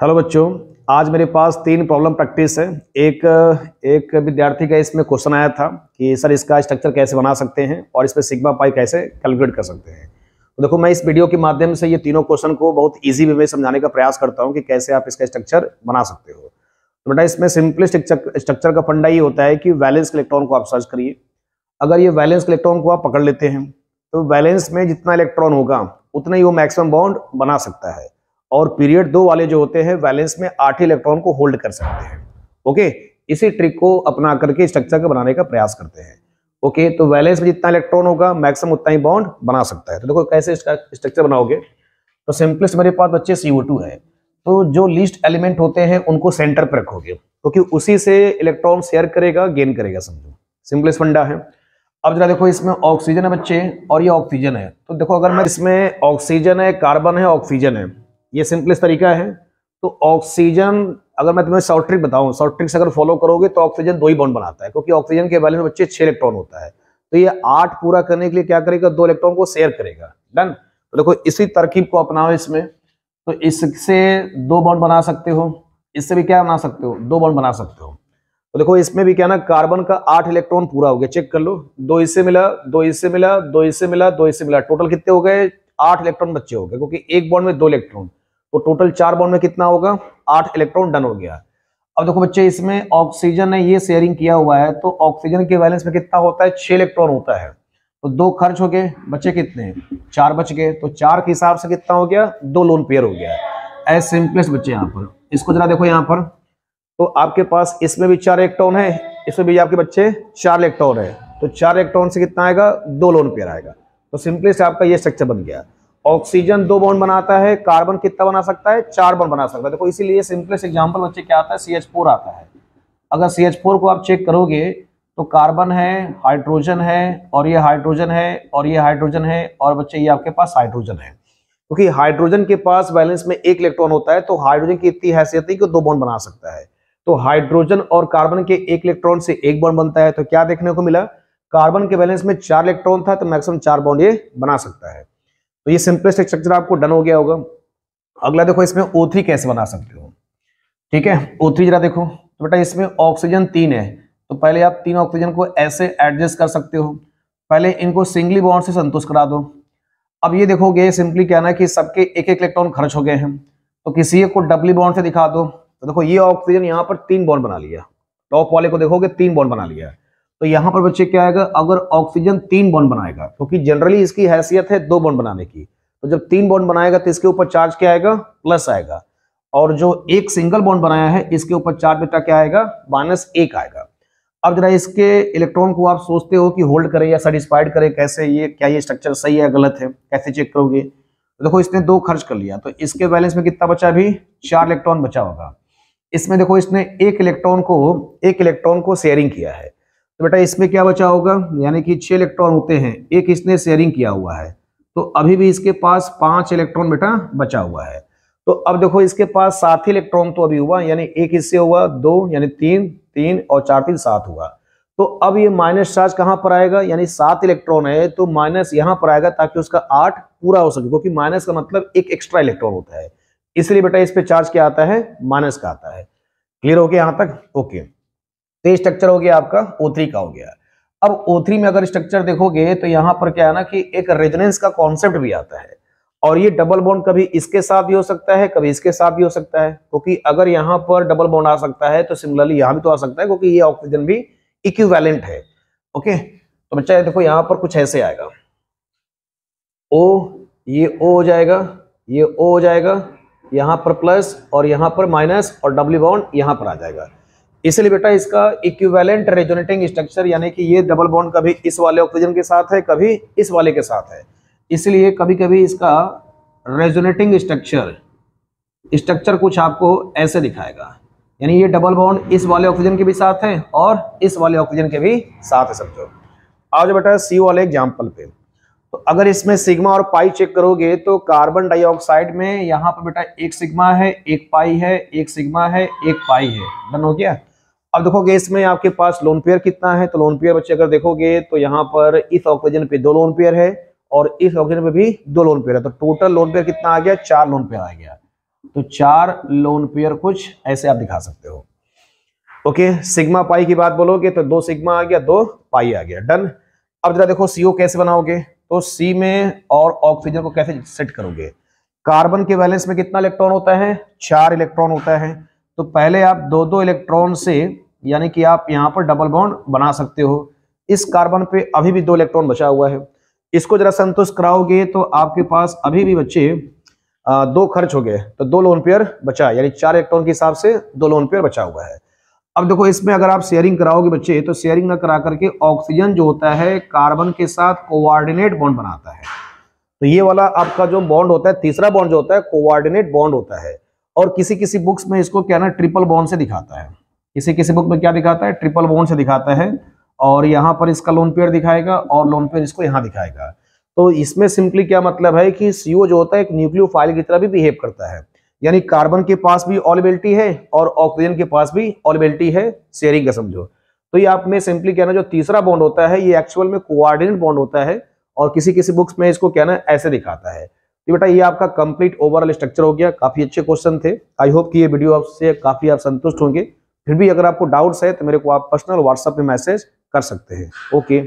Hello बच्चों, आज मेरे पास तीन प्रॉब्लम प्रैक्टिस है। एक एक विद्यार्थी का इसमें क्वेश्चन आया था कि, सर, इसका स्ट्रक्चर कैसे बना सकते हैं और इस पर सिग्मा पाई कैसे कैलकुलेट कर सकते हैं? तो देखो, मैं इस वीडियो के माध्यम से ये तीनों क्वेश्चन को बहुत इजी वे में समझाने का प्रयास करता हूँ कि कैसे आप इसका स्ट्रक्चर बना सकते हो। तो बेटा, इसमें सिंपलेस्ट स्ट्रक्चर का फंडा ये होता है कि वैलेंस इलेक्ट्रॉन को आप सर्च करिए। अगर ये वैलेंस इलेक्ट्रॉन को आप पकड़ लेते हैं तो वैलेंस में जितना इलेक्ट्रॉन होगा, उतना ही वो मैक्सिमम बॉन्ड बना सकता है। और पीरियड दो वाले जो होते हैं वैलेंस में आठ इलेक्ट्रॉन को होल्ड कर सकते हैं। ओके? इसी ट्रिक को अपना करके स्ट्रक्चर को बनाने का प्रयास करते हैं। ओके? तो वैलेंस में जितना इलेक्ट्रॉन होगा, मैक्सिमम उतना ही बॉन्ड बना सकता है। तो देखो, कैसे इसका स्ट्रक्चर बनाओगे? तो सिंपलेस्ट मेरे पास बच्चे CO2 है। तो जो लिस्ट एलिमेंट होते हैं, उनको सेंटर पर रखोगे। क्योंकि तो उसी से इलेक्ट्रॉन शेयर करेगा, गेन करेगा, समझो। सिंपलेस्ट फंडा है। अब जरा देखो इसमें ऑक्सीजन है बच्चे, और ये ऑक्सीजन है। तो देखो अगर मैं इसमें ऑक्सीजन है कार्बन है ऑक्सीजन है, ये सिंपलेस्ट तरीका है। तो ऑक्सीजन अगर मैं तुम्हें शॉर्ट ट्रिक बताऊँ शॉर्ट ट्रिक से अगर फॉलो करोगे तो ऑक्सीजन दो ही बॉन्ड बनाता है, क्योंकि ऑक्सीजन के वैल्यू में बच्चे छह इलेक्ट्रॉन होता है। तो ये आठ पूरा करने के लिए क्या करेगा? दो इलेक्ट्रॉन को शेयर करेगा। डन तो देखो इसी तरकीब को अपनाओ इसमें। तो इससे दो बॉन्ड बना सकते हो। इससे भी क्या बना सकते हो? दो बॉन्ड बना सकते हो। देखो, इसमें भी क्या ना कार्बन का आठ इलेक्ट्रॉन पूरा हो गया। चेक कर लो। दो इससे मिला, दो इससे मिला, दो इससे मिला, दो इससे मिला। टोटल कितने हो गए? आठ इलेक्ट्रॉन बच्चे हो गए, क्योंकि एक बॉन्ड में दो इलेक्ट्रॉन तो टोटल चार बॉन्ड में कितना होगा? आठ इलेक्ट्रॉन डन हो गया। अब देखो बच्चे, इसमें ऑक्सीजन ने ये शेयरिंग किया हुआ है तो ऑक्सीजन के बैलेंस में कितना होता है? छह इलेक्ट्रॉन होता है। तो दो खर्च हो गए बच्चे कितने? चार बच गए। तो चार के हिसाब से कितना हो गया? दो लोन पेयर हो गया। एज सिंपलेस्ट बच्चे यहाँ पर। इसको जरा देखो यहाँ पर। तो आपके पास इसमें भी चार इलेक्ट्रॉन है, इसमें भी आपके बच्चे चार इलेक्ट्रॉन है। तो चार इलेक्ट्रॉन से कितना आएगा? दो लोन पेयर आएगा। तो सिंपलेस्ट आपका ये स्ट्रक्चर बन गया। ऑक्सीजन दो बॉन्ड बनाता है कार्बन कितना बना सकता है? चार बॉन्ड बना सकता है। देखो, इसीलिए सिंपलेस्ट एग्जांपल बच्चे क्या आता है? सी आता है। अगर सी को आप चेक करोगे तो कार्बन है हाइड्रोजन है, और ये हाइड्रोजन है, और ये हाइड्रोजन है, और बच्चे ये आपके पास हाइड्रोजन है। क्योंकि हाइड्रोजन के पास बैलेंस में एक इलेक्ट्रॉन होता है तो हाइड्रोजन की इतनी हैसियत है कि दो बॉन्ड बना सकता है। तो हाइड्रोजन और कार्बन के एक इलेक्ट्रॉन से एक बॉन्ड बनता है तो क्या देखने को मिला? कार्बन के बैलेंस में चार इलेक्ट्रॉन था तो मैक्सिमम चार बॉन्ड ये बना सकता है। तो ये सिंपलेस्ट स्ट्रक्चर आपको डन हो गया होगा। अगला देखो, इसमें O3 कैसे बना सकते हो? ठीक है O3 जरा देखो। तो बेटा, इसमें ऑक्सीजन तीन है। तो पहले आप तीन ऑक्सीजन को ऐसे एडजस्ट कर सकते हो। पहले इनको सिंगली बॉन्ड से संतुष्ट करा दो। अब ये देखोगे, सिंपली क्या ना कि सबके एक एक इलेक्ट्रॉन खर्च हो गए हैं। तो किसी एक को डबली बॉन्ड से दिखा दो। तो देखो ये ऑक्सीजन यहाँ पर तीन बॉन्ड बना लिया टॉप वाले को देखोगे तीन बॉन्ड बना लिया तो यहाँ पर बच्चे क्या आएगा? अगर ऑक्सीजन तीन बॉन्ड बनाएगा, क्योंकि तो जनरली इसकी हैसियत है दो बॉन्ड बनाने की। तो जब तीन बॉन्ड बनाएगा तो इसके ऊपर चार्ज क्या आएगा? प्लस आएगा। और जो एक सिंगल बॉन्ड बनाया है, इसके ऊपर चार्ज बेटा क्या आएगा? माइनस एक आएगा। अब जरा इसके इलेक्ट्रॉन को आप सोचते हो कि होल्ड करें या सेटिस्फाइड करें, कैसे ये, क्या ये स्ट्रक्चर सही है गलत है? कैसे चेक करोगे? तो देखो इसने दो खर्च कर लिया तो इसके बैलेंस में कितना बचा अभी? चार इलेक्ट्रॉन बचा होगा। इसमें देखो, इसने एक इलेक्ट्रॉन को, एक इलेक्ट्रॉन को शेयरिंग किया है। तो बेटा, इसमें क्या बचा होगा? यानी कि छह इलेक्ट्रॉन होते हैं, एक इसने शेयरिंग किया हुआ है। तो अभी भी इसके पास पाँच इलेक्ट्रॉन बेटा बचा हुआ है। तो अब देखो, इसके पास सात ही इलेक्ट्रॉन तो अभी हुआ, यानी एक इससे हुआ, दो, यानी तीन तीन और चार, तीन, सात हुआ। तो अब ये माइनस चार्ज कहाँ पर आएगा? यानी सात इलेक्ट्रॉन है तो माइनस यहाँ पर आएगा ताकि उसका आठ पूरा हो सके, क्योंकि माइनस का मतलब एक एक्स्ट्रा इलेक्ट्रॉन होता है। इसलिए बेटा इस पे चार्ज क्या आता है? माइनस का आता है। क्लियर हो गया यहाँ तक? ओके तो स्ट्रक्चर हो गया आपका O3 का हो गया। अब O3 में अगर स्ट्रक्चर देखोगे तो यहाँ पर क्या है ना कि एक रेजोनेंस का कॉन्सेप्ट भी आता है। और ये डबल बॉन्ड कभी इसके साथ भी हो सकता है, कभी इसके साथ भी हो सकता है। क्योंकि अगर यहाँ पर डबल बॉन्ड आ सकता है तो सिमिलरली यहाँ भी तो आ सकता है, क्योंकि ये ऑक्सीजन भी इक्विवेलेंट है। ओके तो बच्चा देखो यहाँ पर कुछ ऐसे आएगा। ओ ये ओ हो जाएगा, ये ओ हो जाएगा यहाँ पर प्लस और यहाँ पर माइनस और डबल बॉन्ड यहाँ पर आ जाएगा। इसलिए बेटा इसका इक्विवेलेंट रेजोनेटिंग स्ट्रक्चर यानी कि ये डबल बॉन्ड कभी इस वाले ऑक्सीजन के साथ है, कभी इस वाले के साथ है। इसलिए कभी कभी इसका रेजोनेटिंग स्ट्रक्चर स्ट्रक्चर कुछ आपको ऐसे दिखाएगा। यानी ये डबल बॉन्ड इस वाले ऑक्सीजन के भी साथ है और इस वाले ऑक्सीजन के भी साथ है, समझो। आज बेटा सी वाले एग्ज़ाम्पल पे। तो अगर इसमें सिग्मा और पाई चेक करोगे तो कार्बन डाइऑक्साइड में यहाँ पर बेटा एक सिग्मा है, एक पाई है, एक सिग्मा है, एक पाई है। डन हो गया? अब देखोगे इसमें आपके पास लोन पेयर कितना है? तो लोन पेयर बच्चे अगर देखोगे तो यहाँ पर इस ऑक्सीजन पे दो लोन पेयर है और इस ऑक्सीजन पे भी दो लोन पेयर है। तो टोटल लोन पेयर कितना आ गया? चार लोन पेयर आ गया। तो चार लोन पेयर कुछ ऐसे आप दिखा सकते हो। ओके, सिग्मा पाई की बात बोलोगे तो दो सिग्मा आ गया, दो पाई आ गया। डन अब जरा देखो सीओ कैसे बनाओगे? तो सी में और ऑक्सीजन को कैसे सेट करोगे? कार्बन के बैलेंस में कितना इलेक्ट्रॉन होता है? चार इलेक्ट्रॉन होता है। तो पहले आप दो दो इलेक्ट्रॉन से, यानी कि आप यहाँ पर डबल बॉन्ड बना सकते हो। इस कार्बन पे अभी भी दो इलेक्ट्रॉन बचा हुआ है। इसको जरा संतुष्ट कराओगे तो आपके पास अभी भी बच्चे दो खर्च हो गए। तो दो लोन पेयर बचा, यानी चार इलेक्ट्रॉन के हिसाब से दो लोन पेयर बचा हुआ है। अब देखो, इसमें अगर आप शेयरिंग कराओगे बच्चे तो शेयरिंग ना करा करके ऑक्सीजन जो होता है कार्बन के साथ कोऑर्डिनेट बॉन्ड बनाता है। तो ये वाला आपका जो बॉन्ड होता है, तीसरा बॉन्ड जो होता है कोऑर्डिनेट बॉन्ड होता है। और किसी किसी बुक्स में इसको क्या ना ट्रिपल बॉन्ड से दिखाता है। किसी किसी बुक में क्या दिखाता है ट्रिपल बॉन्ड से दिखाता है। और यहाँ पर इसका लोन पेयर दिखाएगा और लोन पेयर इसको यहाँ दिखाएगा। तो इसमें सिंपली क्या मतलब है कि सीओ जो होता है, एक न्यूक्लियोफाइल की तरह भी बिहेव करता है। यानी कार्बन के पास भी ऑलिबिलिटी है और ऑक्सीजन के पास भी ऑलिबिलिटी है, शेयरिंग का समझो। तो ये आप में सिंपली कहना, जो तीसरा बॉन्ड होता है, ये एक्चुअल में कोऑर्डिनेट बॉन्ड होता है और किसी किसी बुक्स में इसको कहना ऐसे दिखाता है। तो बेटा, ये आपका कंप्लीट ओवरऑल स्ट्रक्चर हो गया, काफ़ी अच्छे क्वेश्चन थे। आई होप कि ये वीडियो आपसे काफ़ी आप संतुष्ट होंगे। फिर भी अगर आपको डाउट्स है तो मेरे को आप पर्सनल व्हाट्सएप पे मैसेज कर सकते हैं। ओके